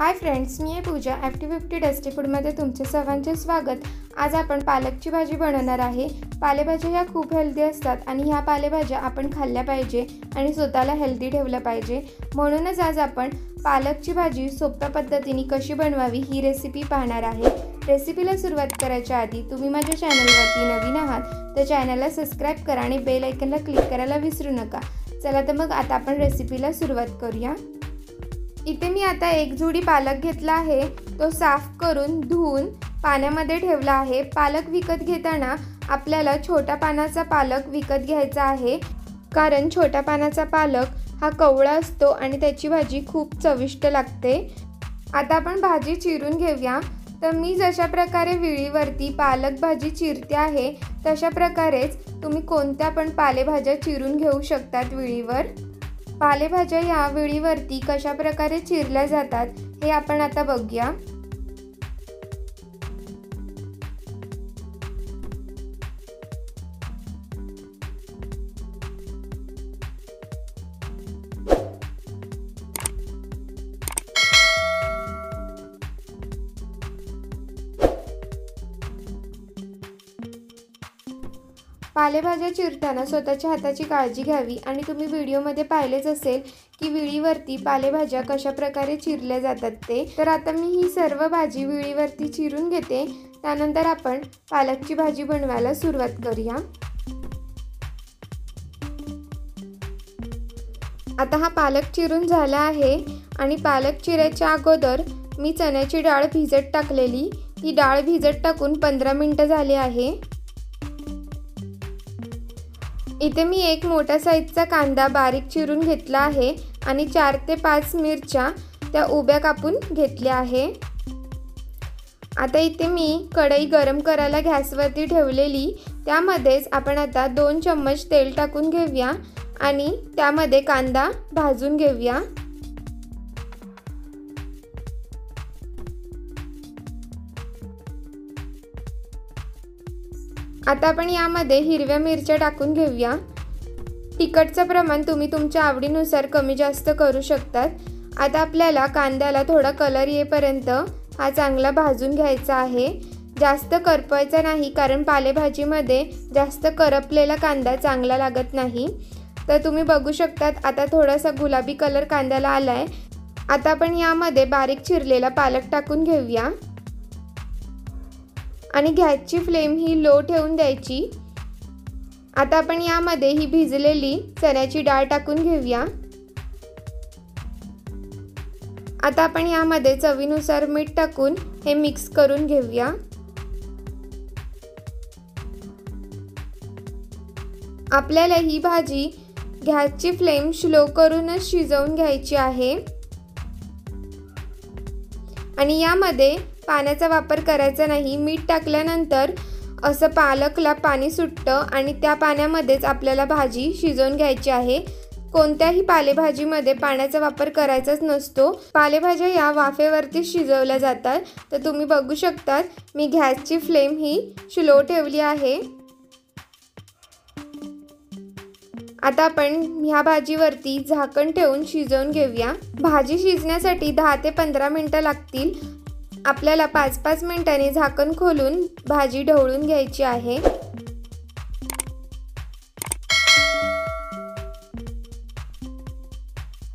हाय friends मी आहे पूजा ॲफ्टी fifty dusty फूडमध्ये तुमचे सर्वांचे स्वागत. आज आपण पालकची भाजी बनवणार आहे. पालेभाज्या ह्या खूप हेल्दी असतात आणि ह्या पालेभाज्या आपण खाल्ल्या पाहिजे आणि स्वतःला हेल्दी ठेवलं पाहिजे. म्हणूनच आज आपण पालकची भाजी सोप्या पद्धतीने कशी बनवावी ही रेसिपी पाहणार आहे. रेसिपीला सुरुवात करायच्या आधी तुम्ही माझ्या चॅनलवरती नवीन आहात तर चॅनलला सबस्क्राईब करा आणि बेल आयकनला क्लिक करायला विसरू नका. चला तर मग आता आपण रेसिपीला सुरुवात करूया. इथे मी आता एक जुडी पालक घेतला आहे. तो साफ करून धुवून पाण्यामध्ये ठेवला आहे. पालक विकत घेताना आपल्याला छोट्या पानाचा पालक विकत घ्यायचा आहे. कारण छोट्या पानाचा पालक हा कवळा असतो आणि त्याची भाजी खूप चविष्ट लागते. आता आपण भाजी चिरून घेऊया. तर मी जशा प्रकारे विळीवरती पालक भाजी चिरते आहे तशा प्रकारेच तुम्ही कोणत्या पण पालेभाज्या चिरून घेऊ शकतात विळीवर. पालेभाज्या या वेळीवरती कशा प्रकारे चिरल्या जातात हे आपण आता बघूया. पालेभाज्या चिरताना स्वतःच्या हाताची काळजी घ्यावी आणि तुम्ही व्हिडिओमध्ये पाहिलेच असेल की विळीवरती पालेभाज्या कशा प्रकारे चिरल्या जातात ते. तर आता मी ही सर्व भाजी विळीवरती चिरून घेते. त्यानंतर आपण पालकची भाजी बनवायला सुरुवात करूया. आता हा पालक चिरून झाला आहे आणि पालक चिरायच्या अगोदर मी चण्याची डाळ भिजत टाकलेली. ही डाळ भिजत टाकून पंधरा मिनटं झाली आहे. इथे मी एक मोठ्या साईजचा कांदा बारीक चिरून घेतला आहे आणि चार ते पाच मिरच्या त्या उभ्या कापून घेतल्या आहे. आता इथे मी कढई गरम करायला गॅसवरती ठेवलेली. त्यामध्येच आपण आता दोन चम्मच तेल टाकून घेऊया आणि त्यामध्ये कांदा भाजून घेऊया. आता आपण यामध्ये हिरव्या मिरच्या टाकून घेऊया. तिखटचं प्रमाण तुम्ही तुमच्या आवडीनुसार कमी जास्त करू शकतात. आता आपल्याला कांद्याला थोडा कलर येईपर्यंत हा चांगला भाजून घ्यायचा आहे. जास्त करपवायचा नाही कारण पालेभाजीमध्ये जास्त करपलेला कांदा चांगला लागत नाही. तर तुम्ही बघू शकतात आता थोडासा गुलाबी कलर कांद्याला आला आहे आता आपण यामध्ये बारीक चिरलेला पालक टाकून घेऊया. आणि गॅसची फ्लेम ही लो ठेवून द्यायची. आता आपण यामध्ये ही भिजलेली चण्याची डाळ टाकून घेऊया. आता आपण यामध्ये चवीनुसार मीठ टाकून हे मिक्स करून घेऊया. आपल्याला ही भाजी गॅसची फ्लेम स्लो करूनच शिजवून घ्यायची आहे. आणि यामध्ये पाण्याचा वापर करायचा नाही. मीठ टाकल्यानंतर असं पालकला पाणी सुटतं आणि त्या पाण्यामध्येच आपल्याला भाजी शिजवून घ्यायची आहे. कोणत्याही पालेभाजीमध्ये पाण्याचा वापर करायचाच नसतो. पालेभाज्या या वाफेवरती शिजवल्या जातात. तर तुम्ही बघू शकतात मी गॅसची फ्लेम ही स्लो ठेवली आहे. आता आपण ह्या भाजीवरती झाकण ठेवून शिजवून घेऊया. भाजी शिजण्यासाठी दहा ते पंधरा मिनटं लागतील. आपल्याला पाच पाच मिनिटांनी झाकण खोलून भाजी ढवळून घ्यायची आहे.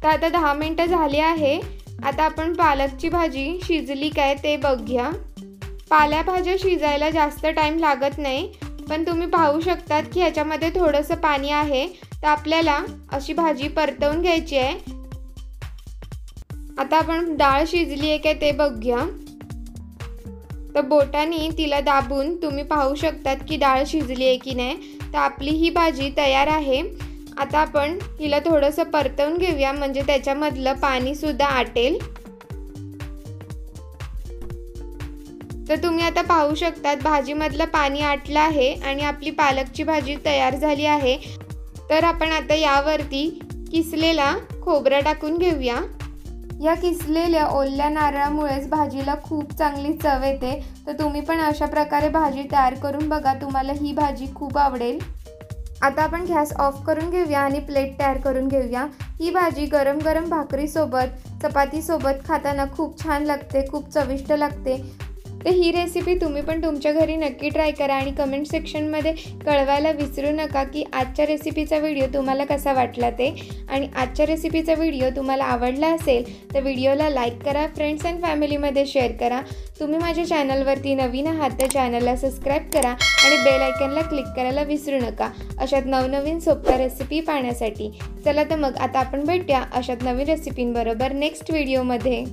तर आता दहा मिनटं झाली आहे. आता आपण पालकची भाजी शिजली काय ते बघूया. पाल्याभाज्या शिजायला जास्त टाईम लागत नाही. पण तुम्ही पाहू शकतात की ह्याच्यामध्ये थोडंसं पाणी आहे. तर आपल्याला अशी भाजी परतवून घ्यायची आहे. आता आपण डाळ शिजली आहे काय ते बघूया. तर बोटाने तिला दाबून तुम्ही पाहू शकतात की डाळ शिजली आहे की नाही. तर आपली ही भाजी तयार आहे. आता आपण हिला थोडंसं परतवून घेऊया म्हणजे त्याच्यामधलं पाणीसुद्धा आटेल. तर तुम्ही आता पाहू शकतात भाजीमधलं पाणी आटलं आहे आणि आपली पालकची भाजी तयार झाली आहे. तर आपण आता यावरती किसलेला खोबरा टाकून घेऊया. या किसलेल्या ओल्या नारळामुळेच भाजीला खूप चांगली चव येते. तर तुम्ही पण अशा प्रकारे भाजी तयार करून बघा तुम्हाला ही भाजी खूप आवडेल. आता आपण गॅस ऑफ करून घेऊया आणि प्लेट तयार करून घेऊया. ही भाजी गरम गरम भाकरीसोबत चपातीसोबत खाताना खूप छान लागते खूप चविष्ट लागते. तर ही रेसिपी तुम्ही पण तुमच्या घरी नक्की ट्राय करा आणि कमेंट सेक्शनमध्ये कळवायला विसरू नका की आजच्या रेसिपीचा व्हिडिओ तुम्हाला कसा वाटला ते. आणि आजच्या रेसिपीचा व्हिडिओ तुम्हाला आवडला असेल तर व्हिडिओला लाईक करा फ्रेंड्स अँड फॅमिलीमध्ये शेअर करा. तुम्ही माझ्या चॅनलवरती नवीन आहात तर चॅनलला सबस्क्राईब करा आणि बेल आयकनला क्लिक करायला विसरू नका. अशात नवनवीन सोप्या रेसिपी पाहण्यासाठी. चला तर मग आता आपण भेटूया अशात नवीन रेसिपींबरोबर नेक्स्ट व्हिडिओमध्ये